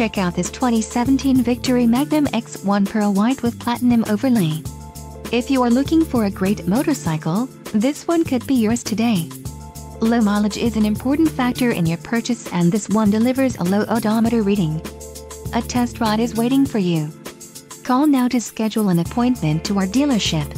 Check out this 2017 Victory Magnum X1 Pearl White with Platinum Overlay. If you are looking for a great motorcycle, this one could be yours today. Low mileage is an important factor in your purchase and this one delivers a low odometer reading. A test ride is waiting for you. Call now to schedule an appointment to our dealership.